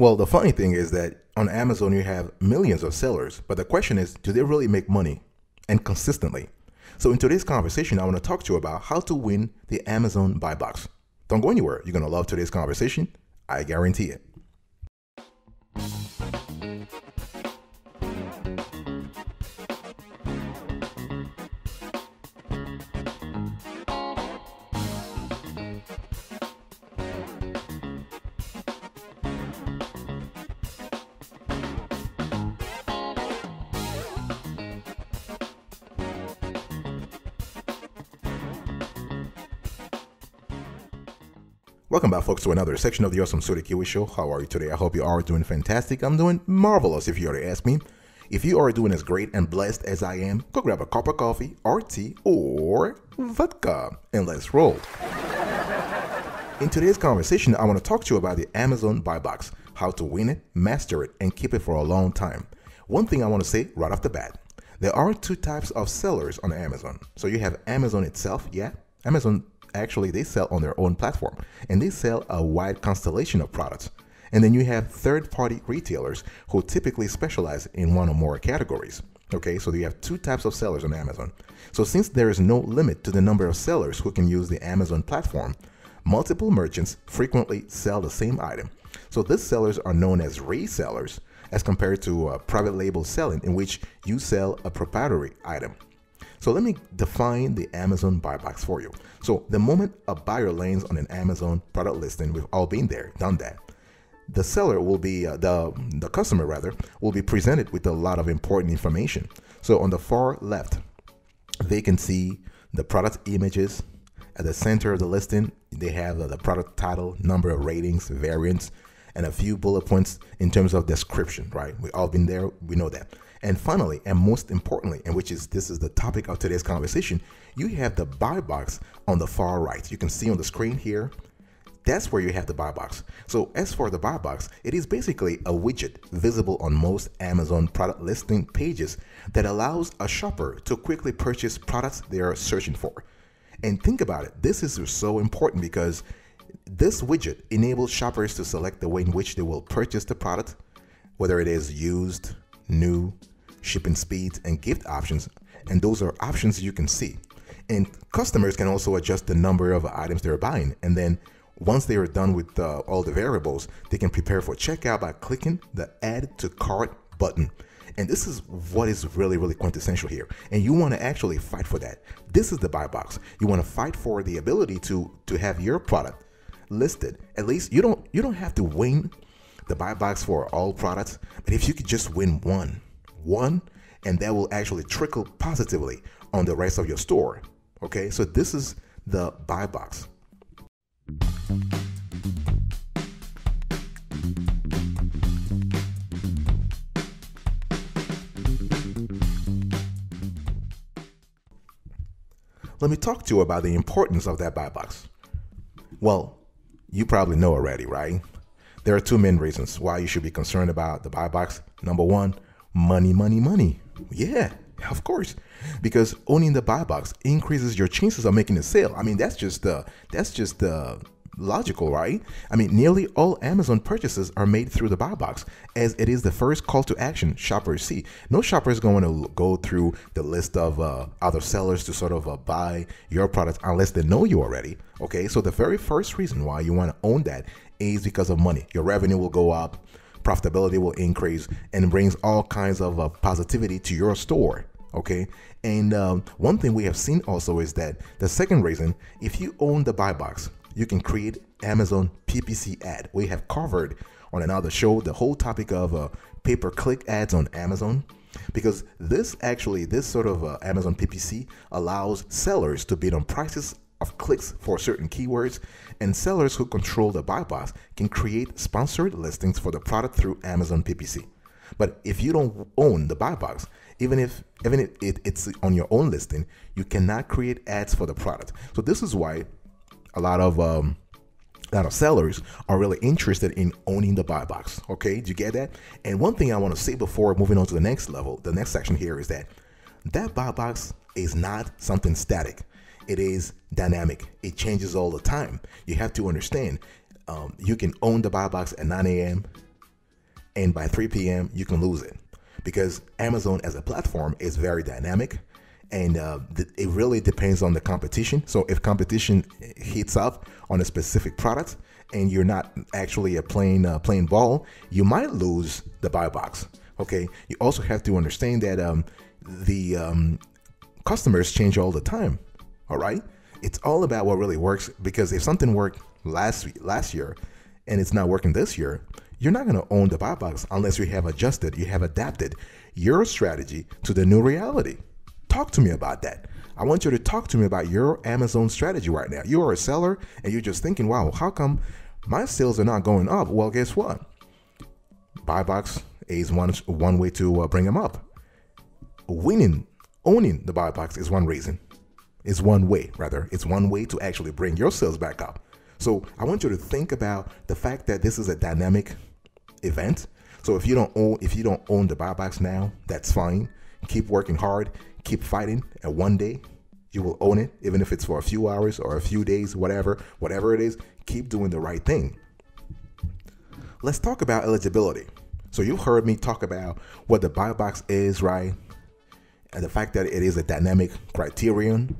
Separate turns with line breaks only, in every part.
Well, the funny thing is that on Amazon you have millions of sellers, but the question is, do they really make money and consistently? So in today's conversation, I want to talk to you about how to win the Amazon buy box. Don't go anywhere. You're going to love today's conversation. I guarantee it. Welcome back, folks, to another section of the Awesome S'witty Kiwi Show. How are you today? I hope you are doing fantastic. I'm doing marvelous, if you to ask me. If you are doing as great and blessed as I am, go grab a cup of coffee, or tea, or vodka, and let's roll. In today's conversation, I want to talk to you about the Amazon Buy Box, how to win it, master it, and keep it for a long time. One thing I want to say right off the bat there are two types of sellers on Amazon. So you have Amazon itself, yeah, Amazon actually they sell on their own platform and they sell a wide constellation of products. And then you have third party retailers who typically specialize in one or more categories. Okay, so you have two types of sellers on Amazon. So since there is no limit to the number of sellers who can use the Amazon platform, multiple merchants frequently sell the same item. So these sellers are known as resellers as compared to uh, private label selling in which you sell a proprietary item. So let me define the Amazon buy box for you. So the moment a buyer lands on an Amazon product listing, we've all been there, done that. The seller will be uh, the the customer rather will be presented with a lot of important information. So on the far left, they can see the product images. At the center of the listing, they have uh, the product title, number of ratings, variants, and a few bullet points in terms of description. Right? We've all been there. We know that. And finally, and most importantly, and which is this is the topic of today's conversation, you have the buy box on the far right. You can see on the screen here. That's where you have the buy box. So as for the buy box, it is basically a widget visible on most Amazon product listing pages that allows a shopper to quickly purchase products they are searching for. And think about it, this is so important because this widget enables shoppers to select the way in which they will purchase the product, whether it is used, new, shipping speeds, and gift options. And those are options you can see. And customers can also adjust the number of items they're buying. And then once they are done with uh, all the variables, they can prepare for checkout by clicking the add to cart button. And this is what is really, really quintessential here. And you want to actually fight for that. This is the buy box. You want to fight for the ability to to have your product listed. At least you don't you don't have to win the buy box for all products, but if you could just win one, one, and that will actually trickle positively on the rest of your store. Okay, so this is the buy box. Let me talk to you about the importance of that buy box. Well, you probably know already, right? There are two main reasons why you should be concerned about the buy box. Number one, money, money, money. Yeah, of course, because owning the buy box increases your chances of making a sale. I mean, that's just the that's just the logical, right? I mean, nearly all Amazon purchases are made through the buy box, as it is the first call to action shoppers see. No shopper is going to go through the list of uh, other sellers to sort of uh, buy your product unless they know you already. Okay, so the very first reason why you want to own that is because of money. Your revenue will go up profitability will increase and brings all kinds of uh, positivity to your store okay? And um, one thing we have seen also is that the second reason if you own the buy box you can create amazon ppc ad. We have covered on another show the whole topic of uh, pay-per-click ads on amazon because this actually this sort of uh, amazon ppc allows sellers to bid on prices of clicks for certain keywords, and sellers who control the buy box can create sponsored listings for the product through Amazon PPC. But if you don't own the buy box, even if even if it, it's on your own listing, you cannot create ads for the product. So this is why a lot of um, a lot of sellers are really interested in owning the buy box. Okay, do you get that? And one thing I want to say before moving on to the next level, the next section here is that that buy box is not something static it is dynamic. It changes all the time. You have to understand. Um, you can own the buy box at 9 a.m., and by 3 p.m., you can lose it because Amazon as a platform is very dynamic and uh, th- it really depends on the competition. So if competition heats up on a specific product and you're not actually a playing uh, playing ball, you might lose the buy box. Okay. You also have to understand that um, the um, customers change all the time. All right. It's all about what really works because if something worked last last year and it's not working this year, you're not going to own the buy box unless you have adjusted, you have adapted your strategy to the new reality. Talk to me about that. I want you to talk to me about your Amazon strategy right now. You are a seller and you're just thinking, wow, how come my sales are not going up? Well, guess what? Buy box is one, one way to uh, bring them up. Winning, owning the buy box is one reason. It's one way, rather. It's one way to actually bring your sales back up. So I want you to think about the fact that this is a dynamic event. So if you don't own if you don't own the buy box now, that's fine. Keep working hard keep fighting, and one day you will own it, even if it's for a few hours or a few days, whatever, whatever it is, keep doing the right thing. Let's talk about eligibility. So you've heard me talk about what the buy box is, right? And the fact that it is a dynamic criterion.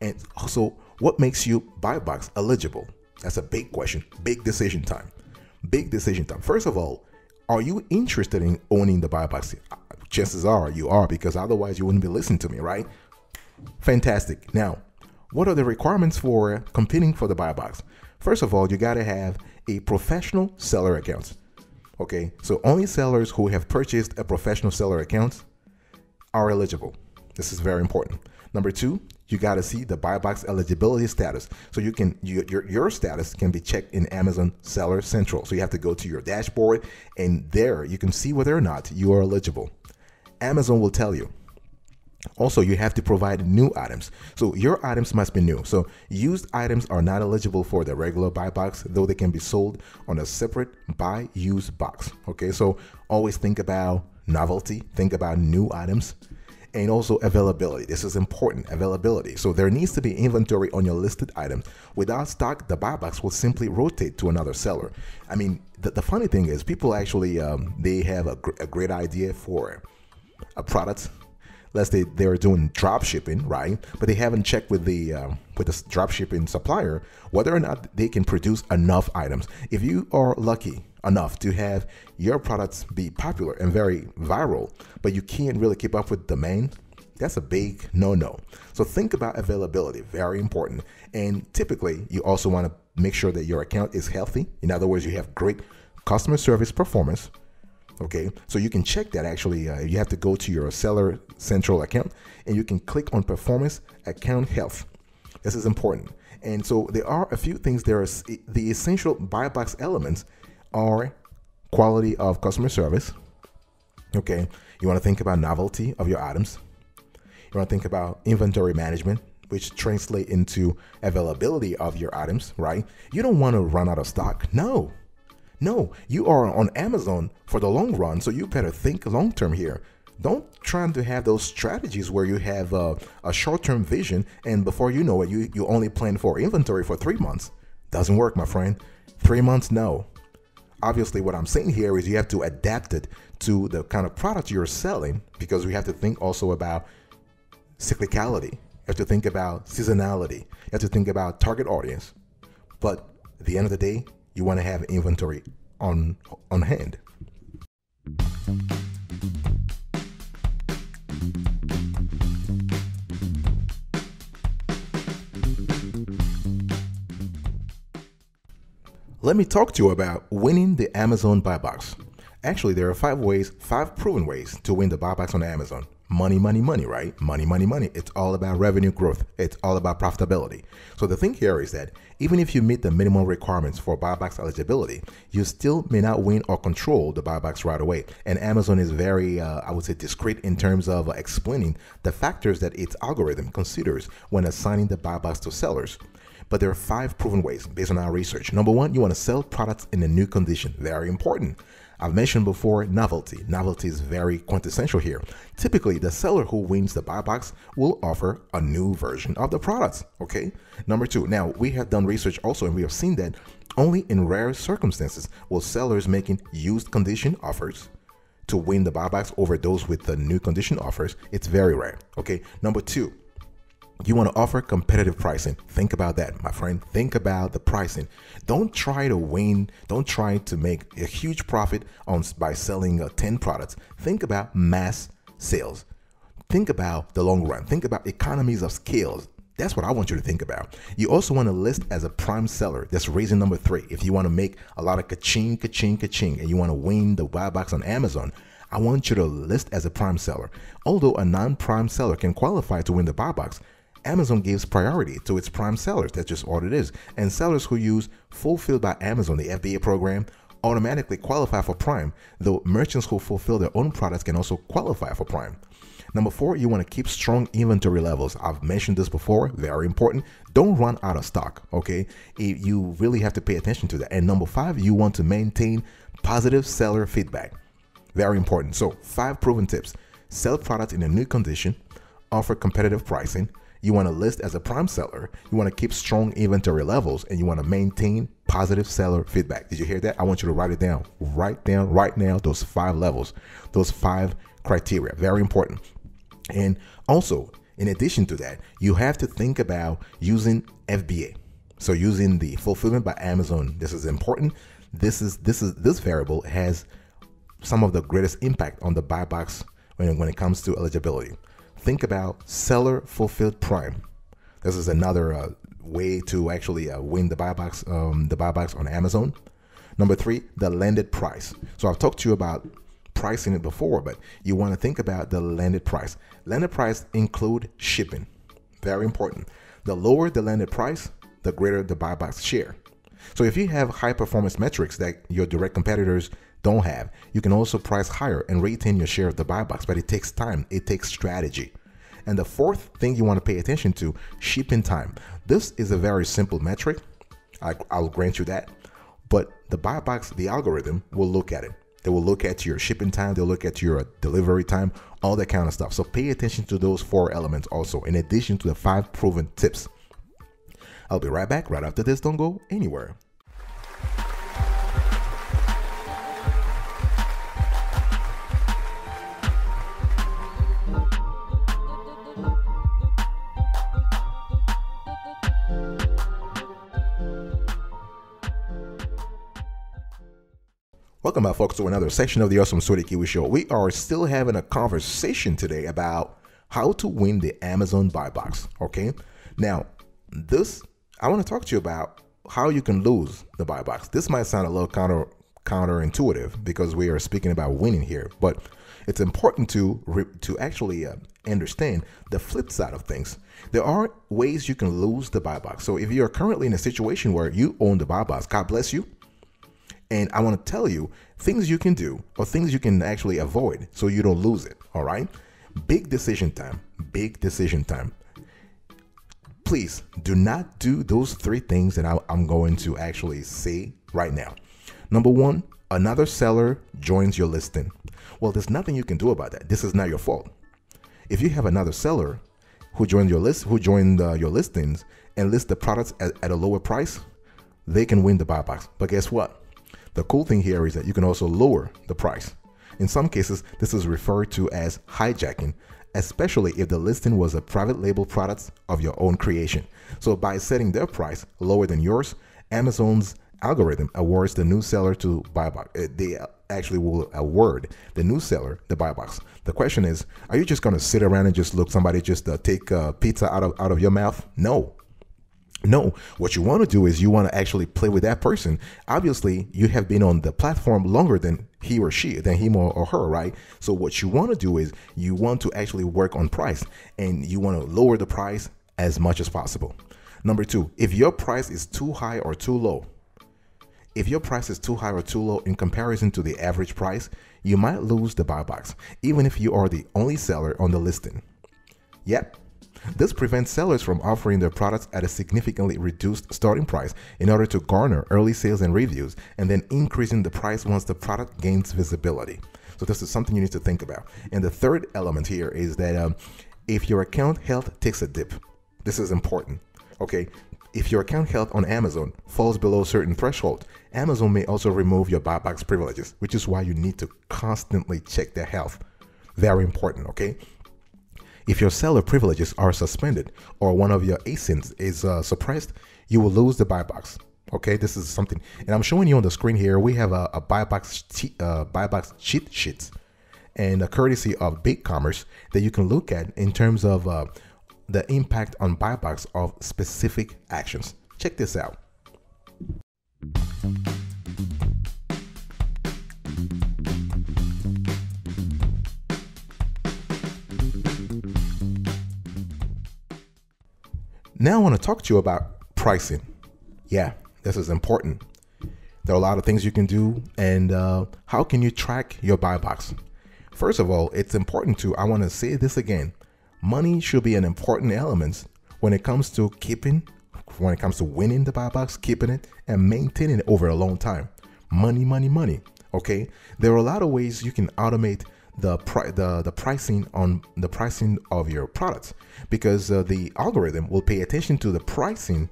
And also what makes you buy box eligible? That's a big question. Big decision time. Big decision time. First of all, are you interested in owning the buy box? chances are you are because otherwise you wouldn't be listening to me, right? Fantastic. Now, what are the requirements for competing for the buy box? First of all, you got to have a professional seller account. Okay, so only sellers who have purchased a professional seller account are eligible. This is very important. Number two, you got to see the buy box eligibility status. So you can you, your your status can be checked in Amazon Seller Central. So you have to go to your dashboard, and there you can see whether or not you are eligible. Amazon will tell you. Also, you have to provide new items. So your items must be new. So used items are not eligible for the regular buy box, though they can be sold on a separate buy use box. Okay, so always think about novelty, think about new items, and also availability. This is important availability. So there needs to be inventory on your listed items. Without stock, the buy box will simply rotate to another seller. I mean, the, the funny thing is, people actually um, they have a, gr- a great idea for a product let's say they're doing drop shipping, right? But they haven't checked with the uh, with the drop shipping supplier whether or not they can produce enough items. If you are lucky enough to have your products be popular and very viral, but you can't really keep up with demand, that's a big no-no. So think about availability, very important. And typically, you also want to make sure that your account is healthy. In other words, you have great customer service performance Okay, so you can check that actually. Uh, you have to go to your Seller Central account and you can click on Performance Account Health. This is important. And so there are a few things. There are the essential buy box elements are quality of customer service. Okay, you want to think about novelty of your items. You want to think about inventory management, which translate into availability of your items. Right? You don't want to run out of stock. No, no, you are on Amazon for the long run, so you better think long term here. Don't try to have those strategies where you have uh, a, a short term vision and before you know it, you, you only plan for inventory for three months. Doesn't work, my friend. Three months, no. Obviously, what I'm saying here is you have to adapt it to the kind of product you're selling because we have to think also about cyclicality. You have to think about seasonality. You have to think about target audience. But at the end of the day, you want to have inventory on on hand. Let me talk to you about winning the Amazon buy box. Actually, there are five ways, five proven ways to win the buy box on Amazon money, money, money, right? Money, money, money. It's all about revenue growth. It's all about profitability. So the thing here is that even if you meet the minimum requirements for buy box eligibility, you still may not win or control the buy box right away. And Amazon is very, uh, I would say, discreet in terms of uh, explaining the factors that its algorithm considers when assigning the buy box to sellers. But there are five proven ways based on our research. Number one, you want to sell products in a new condition. Very important. I've mentioned before novelty. Novelty is very quintessential here. Typically, the seller who wins the buy box will offer a new version of the products. Okay. Number two, now we have done research also and we have seen that only in rare circumstances will sellers making used condition offers to win the buy box over those with the new condition offers. It's very rare. Okay. Number two, you want to offer competitive pricing. Think about that, my friend. Think about the pricing. Don't try to win. Don't try to make a huge profit on by selling uh, 10 products. Think about mass sales. Think about the long run. Think about economies of scales. That's what I want you to think about. You also want to list as a prime seller. That's reason number three. If you want to make a lot of ka-ching, ka-ching, ka-ching, and you want to win the buy box on Amazon, I want you to list as a prime seller. Although a non-prime seller can qualify to win the buy box, Amazon gives priority to its prime sellers. That's just all it is. And sellers who use Fulfilled by Amazon, the FBA program, automatically qualify for Prime, though merchants who fulfill their own products can also qualify for Prime. Number four, you want to keep strong inventory levels. I've mentioned this before, very important. Don't run out of stock, okay? You really have to pay attention to that. And number five, you want to maintain positive seller feedback. Very important. So, five proven tips sell products in a new condition, offer competitive pricing, you want to list as a prime seller. You want to keep strong inventory levels and you want to maintain positive seller feedback. Did you hear that? I want you to write it down. Write down right now those five levels, those five criteria. Very important. And also, in addition to that, you have to think about using FBA. So using the fulfillment by Amazon, this is important. This is this is this variable has some of the greatest impact on the buy box when, when it comes to eligibility think about seller fulfilled prime. This is another uh, way to actually uh, win the buy box, um, the buy box on Amazon. Number three, the landed price. So I've talked to you about pricing it before, but you want to think about the landed price. Landed price include shipping. Very important. The lower the landed price, the greater the buy box share. So if you have high performance metrics that your direct competitors don't have. You can also price higher and retain your share of the buy box, but it takes time, it takes strategy. And the fourth thing you want to pay attention to shipping time. This is a very simple metric. I, will grant you that. But the buy box, the algorithm will look at it. They will look at your shipping time, they'll look at your delivery time, all that kind of stuff. So pay attention to those four elements also, in addition to the five proven tips. I'll be right back right after this. Don't go anywhere. Welcome back, folks, to another section of the Awesome S'witty Kiwi Show. We are still having a conversation today about how to win the Amazon buy box. Okay, now this I want to talk to you about how you can lose the buy box. This might sound a little counter counterintuitive because we are speaking about winning here, but it's important to to actually uh, understand the flip side of things. There are ways you can lose the buy box. So if you are currently in a situation where you own the buy box, God bless you and I want to tell you things you can do or things you can actually avoid so you don't lose it. All right. Big decision time. Big decision time. Please do not do those three things that I, am going to actually say right now. Number one, another seller joins your listing. Well, there's nothing you can do about that. This is not your fault. If you have another seller who joined your list, who joined uh, your listings and list the products at, at a lower price, they can win the buy box. But guess what? The cool thing here is that you can also lower the price. In some cases, this is referred to as hijacking, especially if the listing was a private label product of your own creation. So by setting their price lower than yours, Amazon's algorithm awards the new seller to buy box. Eh, they actually will award the new seller the buy box. The question is, are you just going to sit around and just look somebody just uh, take uh, pizza out of out of your mouth? No, no, what you want to do is you want to actually play with that person. Obviously, you have been on the platform longer than he or she, than him or, or her, right? So, what you want to do is you want to actually work on price and you want to lower the price as much as possible. Number two, if your price is too high or too low, if your price is too high or too low in comparison to the average price, you might lose the buy box, even if you are the only seller on the listing. Yep, This prevents sellers from offering their products at a significantly reduced starting price in order to garner early sales and reviews, and then increasing the price once the product gains visibility. So, this is something you need to think about. And the third element here is that um, if your account health takes a dip, this is important. Okay, if your account health on Amazon falls below a certain threshold, Amazon may also remove your buy box privileges, which is why you need to constantly check their health. Very important, okay? If your seller privileges are suspended or one of your ASINs is uh, suppressed, you will lose the buy box. Okay, this is something, and I'm showing you on the screen here. We have a, a buy box uh, buy box cheat sheets, and a courtesy of BigCommerce that you can look at in terms of uh, the impact on buy box of specific actions. Check this out. Now I want to talk to you about pricing. Yeah, this is important. There are a lot of things you can do, and uh, how can you track your buy box? First of all, it's important to, I want to say this again money should be an important element when it comes to keeping, when it comes to winning the buy box, keeping it, and maintaining it over a long time. Money, money, money. Okay, there are a lot of ways you can automate the pri- the the pricing on the pricing of your products because uh, the algorithm will pay attention to the pricing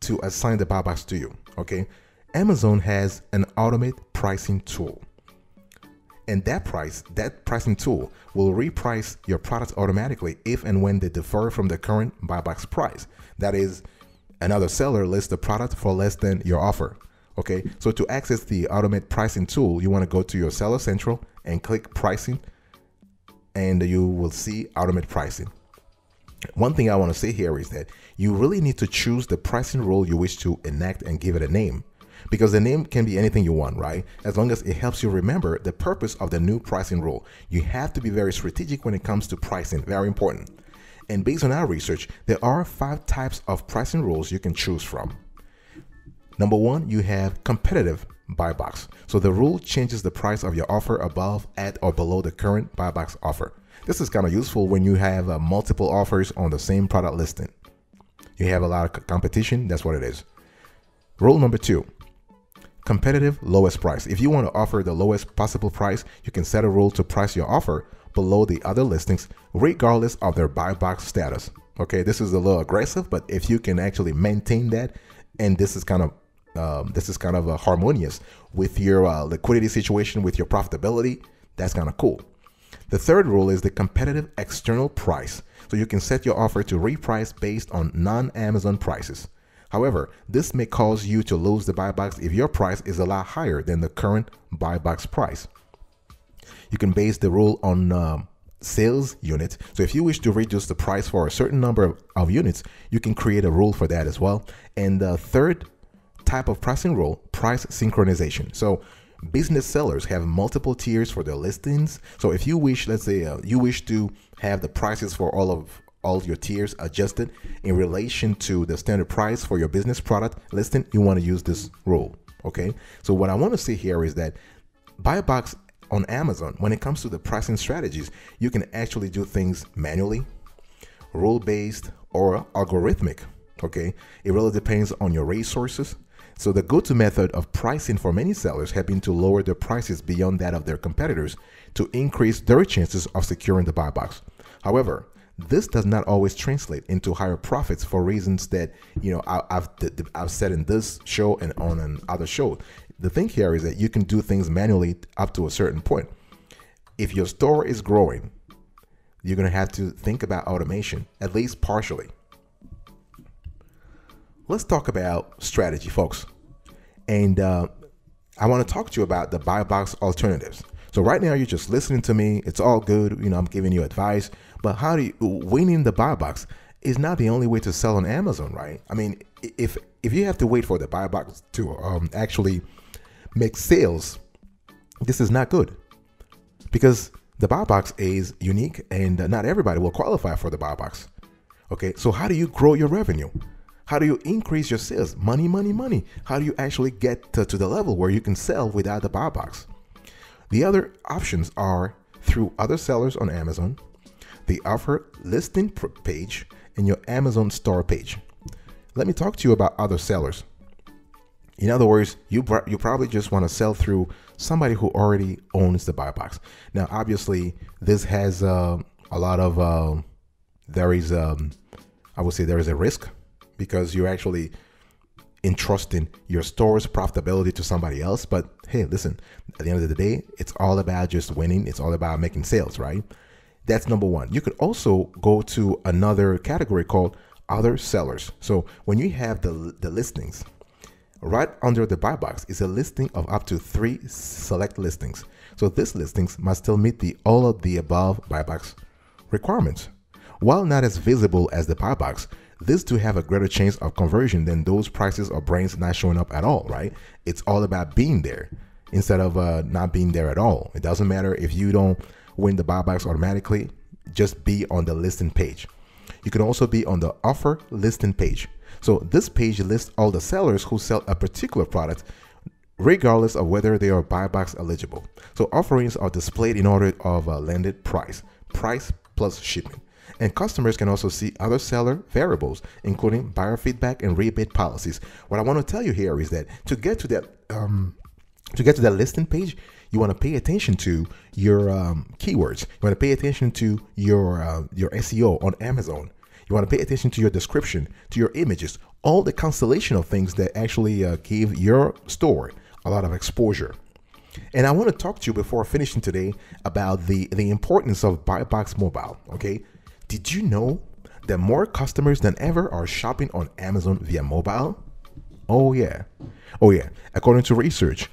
to assign the buy box to you. Okay, Amazon has an automate pricing tool, and that price that pricing tool will reprice your products automatically if and when they differ from the current buy box price. That is, another seller lists the product for less than your offer. Okay, so to access the automate pricing tool, you want to go to your Seller Central and click pricing, and you will see automate pricing. One thing I want to say here is that you really need to choose the pricing rule you wish to enact and give it a name. Because the name can be anything you want, right? As long as it helps you remember the purpose of the new pricing rule. You have to be very strategic when it comes to pricing, very important. And based on our research, there are five types of pricing rules you can choose from. Number one, you have competitive buy box. So the rule changes the price of your offer above, at, or below the current buy box offer. This is kind of useful when you have uh, multiple offers on the same product listing. You have a lot of competition, that's what it is. Rule number two competitive lowest price. If you want to offer the lowest possible price, you can set a rule to price your offer below the other listings, regardless of their buy box status. Okay, this is a little aggressive, but if you can actually maintain that, and this is kind of um, this is kind of uh, harmonious with your uh, liquidity situation, with your profitability. That's kind of cool. The third rule is the competitive external price. So you can set your offer to reprice based on non Amazon prices. However, this may cause you to lose the buy box if your price is a lot higher than the current buy box price. You can base the rule on um, sales units. So if you wish to reduce the price for a certain number of, of units, you can create a rule for that as well. And the third type of pricing rule, price synchronization. So business sellers have multiple tiers for their listings. So if you wish, let's say uh, you wish to have the prices for all of all your tiers adjusted in relation to the standard price for your business product listing, you want to use this rule. Okay. So what I want to say here is that buy a box on Amazon, when it comes to the pricing strategies, you can actually do things manually, rule based, or algorithmic. Okay. It really depends on your resources so the go-to method of pricing for many sellers have been to lower their prices beyond that of their competitors to increase their chances of securing the buy box. However, this does not always translate into higher profits for reasons that you know I, have I've said in this show and on another show. The thing here is that you can do things manually up to a certain point. If your store is growing, you're going to have to think about automation, at least partially let's talk about strategy, folks. And uh, I want to talk to you about the buy box alternatives. So right now you're just listening to me. It's all good. You know, I'm giving you advice. But how do you winning the buy box is not the only way to sell on Amazon, right? I mean, if if you have to wait for the buy box to um, actually make sales, this is not good because the buy box is unique and not everybody will qualify for the buy box. Okay, so how do you grow your revenue? How do you increase your sales? Money, money, money. How do you actually get to, to the level where you can sell without the buy box? The other options are through other sellers on Amazon, the offer listing page, and your Amazon store page. Let me talk to you about other sellers. In other words, you you probably just want to sell through somebody who already owns the buy box. Now, obviously, this has uh, a lot of uh, there is um, I would say there is a risk because you're actually entrusting your store's profitability to somebody else. But hey, listen, at the end of the day, it's all about just winning. It's all about making sales, right? That's number one. You could also go to another category called other sellers. So when you have the, the listings, right under the buy box is a listing of up to three select listings. So these listings must still meet the all of the above buy box requirements. While not as visible as the buy box, these do have a greater chance of conversion than those prices or brands not showing up at all, right? It's all about being there instead of uh, not being there at all. It doesn't matter if you don't win the buy box automatically, just be on the listing page. You can also be on the offer listing page. So this page lists all the sellers who sell a particular product regardless of whether they are buy box eligible. So offerings are displayed in order of a landed price, price plus shipment. And customers can also see other seller variables, including buyer feedback and rebate policies. What I want to tell you here is that to get to that um, to get to that listing page, you want to pay attention to your um, keywords. You want to pay attention to your uh, your SEO on Amazon. You want to pay attention to your description, to your images, all the constellation of things that actually uh, give your store a lot of exposure. And I want to talk to you before finishing today about the the importance of Buybox Mobile. Okay, did you know that more customers than ever are shopping on Amazon via mobile? Oh, yeah. Oh, yeah. According to research,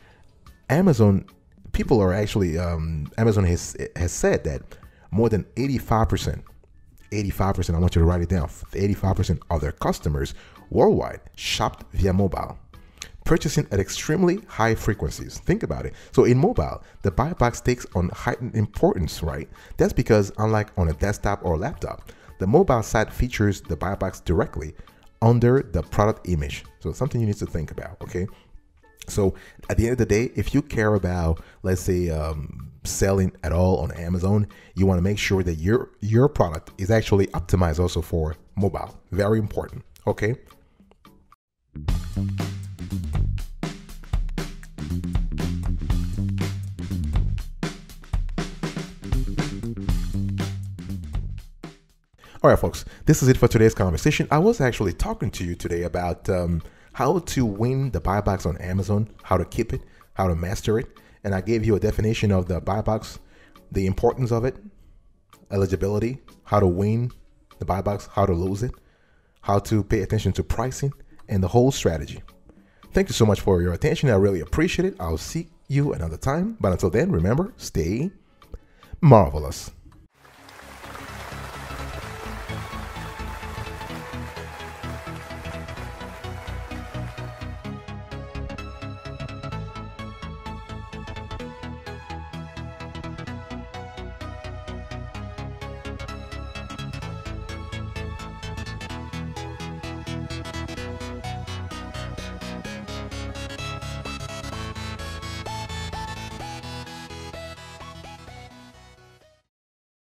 Amazon people are actually, um, Amazon has, has said that more than 85%, 85%, I want you to write it down, 85% of their customers worldwide shopped via mobile purchasing at extremely high frequencies. Think about it. So in mobile, the buy box takes on heightened importance, right? That's because unlike on a desktop or laptop, the mobile site features the buy box directly under the product image. So something you need to think about, okay? So at the end of the day, if you care about, let's say, um, selling at all on Amazon, you want to make sure that your your product is actually optimized also for mobile. Very important. Okay. All right, folks, this is it for today's conversation. I was actually talking to you today about um, how to win the buy box on Amazon, how to keep it, how to master it. And I gave you a definition of the buy box, the importance of it, eligibility, how to win the buy box, how to lose it, how to pay attention to pricing, and the whole strategy. Thank you so much for your attention. I really appreciate it. I'll see you another time. But until then, remember, stay marvelous.